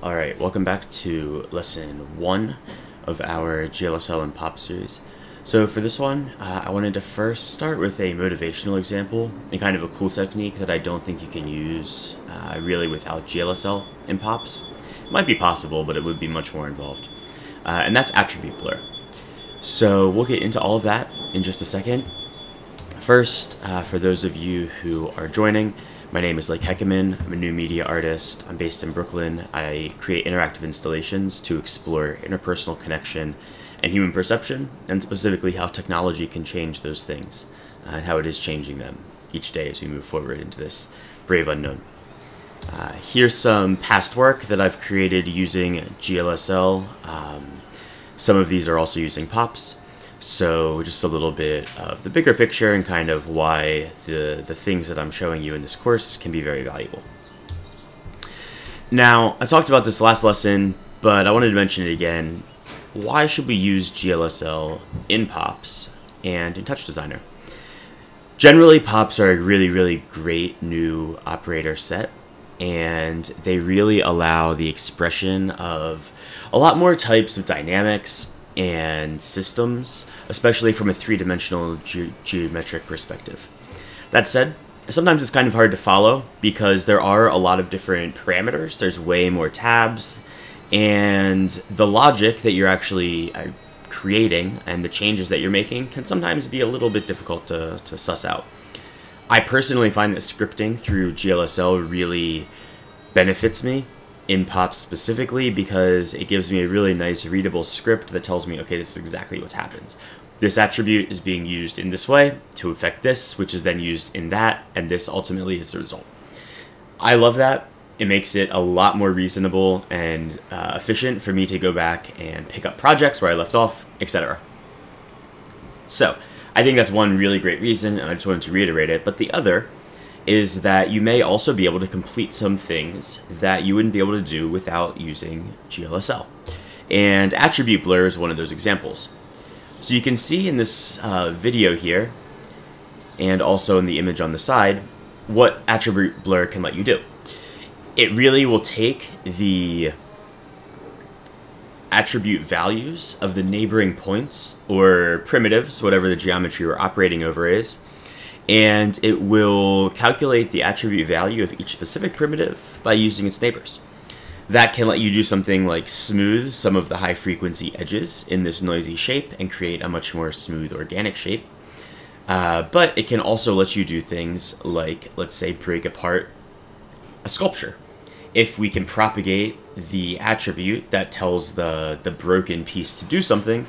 Alright, welcome back to lesson one of our GLSL and POP series. So for this one, uh, I wanted to first start with a motivational example and kind of a cool technique that I don't think you can use uh, really without GLSL and POPs. It might be possible, but it would be much more involved. Uh, and that's attribute blur. So we'll get into all of that in just a second. First, uh, for those of you who are joining, my name is Lake Heckaman. I'm a new media artist. I'm based in Brooklyn. I create interactive installations to explore interpersonal connection and human perception, and specifically how technology can change those things uh, and how it is changing them each day as we move forward into this brave unknown. Uh, here's some past work that I've created using GLSL. Um, some of these are also using POPs. So just a little bit of the bigger picture and kind of why the, the things that I'm showing you in this course can be very valuable. Now, I talked about this last lesson, but I wanted to mention it again. Why should we use GLSL in POPs and in Touch Designer? Generally, POPs are a really, really great new operator set, and they really allow the expression of a lot more types of dynamics and systems, especially from a three-dimensional ge geometric perspective. That said, sometimes it's kind of hard to follow because there are a lot of different parameters. There's way more tabs, and the logic that you're actually uh, creating and the changes that you're making can sometimes be a little bit difficult to, to suss out. I personally find that scripting through GLSL really benefits me in POP specifically because it gives me a really nice readable script that tells me, okay, this is exactly what happens. This attribute is being used in this way to affect this, which is then used in that, and this ultimately is the result. I love that. It makes it a lot more reasonable and uh, efficient for me to go back and pick up projects where I left off, etc. So, I think that's one really great reason, and I just wanted to reiterate it. But the other is that you may also be able to complete some things that you wouldn't be able to do without using GLSL. And attribute blur is one of those examples. So you can see in this uh, video here, and also in the image on the side, what attribute blur can let you do. It really will take the attribute values of the neighboring points, or primitives, whatever the geometry we're operating over is, and it will calculate the attribute value of each specific primitive by using its neighbors. That can let you do something like smooth some of the high frequency edges in this noisy shape and create a much more smooth organic shape. Uh, but it can also let you do things like, let's say, break apart a sculpture. If we can propagate the attribute that tells the, the broken piece to do something,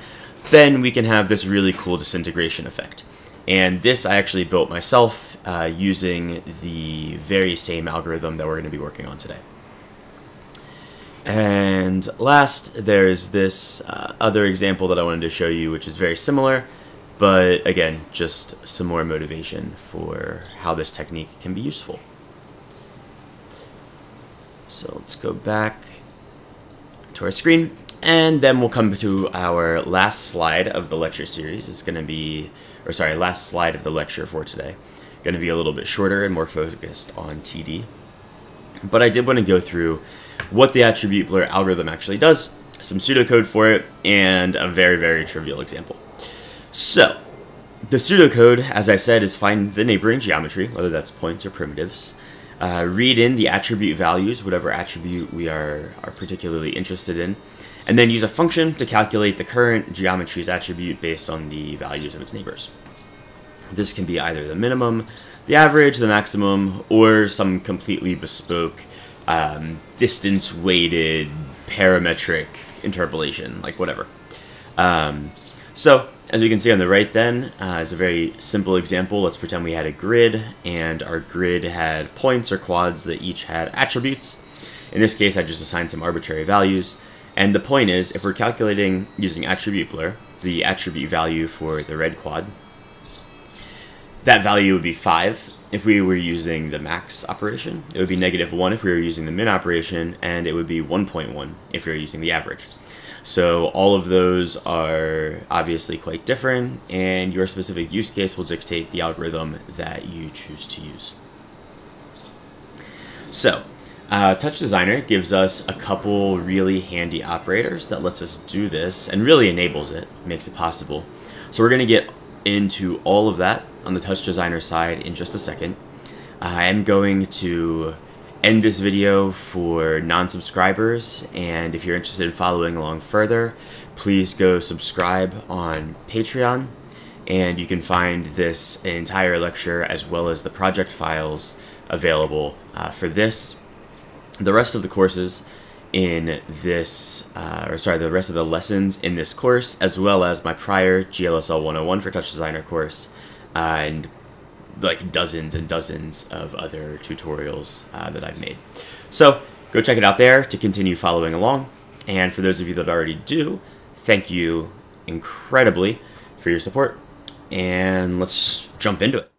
then we can have this really cool disintegration effect. And this I actually built myself uh, using the very same algorithm that we're going to be working on today. And last, there's this uh, other example that I wanted to show you, which is very similar, but again, just some more motivation for how this technique can be useful. So let's go back to our screen, and then we'll come to our last slide of the lecture series. It's going to be or sorry, last slide of the lecture for today. Going to be a little bit shorter and more focused on TD. But I did want to go through what the attribute blur algorithm actually does, some pseudocode for it, and a very, very trivial example. So, the pseudocode, as I said, is find the neighboring geometry, whether that's points or primitives, uh, read in the attribute values, whatever attribute we are, are particularly interested in, and then use a function to calculate the current geometry's attribute based on the values of its neighbors. This can be either the minimum, the average, the maximum, or some completely bespoke, um, distance-weighted, parametric interpolation, like whatever. Um, so, as you can see on the right then, uh, is a very simple example. Let's pretend we had a grid, and our grid had points or quads that each had attributes. In this case, I just assigned some arbitrary values. And the point is, if we're calculating using attribute blur, the attribute value for the red quad, that value would be 5 if we were using the max operation. It would be negative 1 if we were using the min operation, and it would be 1.1 if we were using the average. So all of those are obviously quite different, and your specific use case will dictate the algorithm that you choose to use. So Uh, Touch Designer gives us a couple really handy operators that lets us do this and really enables it, makes it possible. So we're going to get into all of that on the Touch Designer side in just a second. I am going to end this video for non-subscribers and if you're interested in following along further please go subscribe on Patreon and you can find this entire lecture as well as the project files available uh, for this the rest of the courses in this, uh, or sorry, the rest of the lessons in this course, as well as my prior GLSL 101 for Touch Designer course, uh, and like dozens and dozens of other tutorials uh, that I've made. So go check it out there to continue following along. And for those of you that already do, thank you incredibly for your support. And let's jump into it.